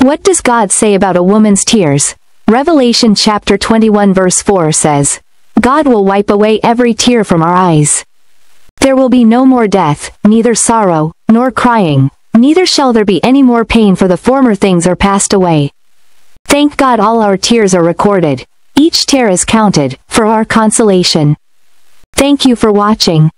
What does God say about a woman's tears? Revelation chapter 21 verse 4 says, God will wipe away every tear from our eyes. There will be no more death, neither sorrow, nor crying, neither shall there be any more pain for the former things are passed away. Thank God all our tears are recorded. Each tear is counted, for our consolation. Thank you for watching.